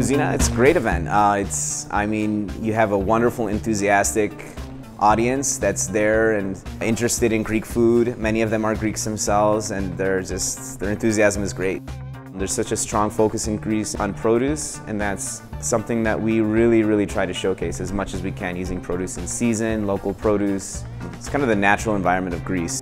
Kouzina, it's a great event. Uh, it's, I mean, you have a wonderful, enthusiastic audience that's there and interested in Greek food. Many of them are Greeks themselves and they're just, their enthusiasm is great. There's such a strong focus in Greece on produce and that's something that we really, really try to showcase as much as we can using produce in season, local produce. It's kind of the natural environment of Greece.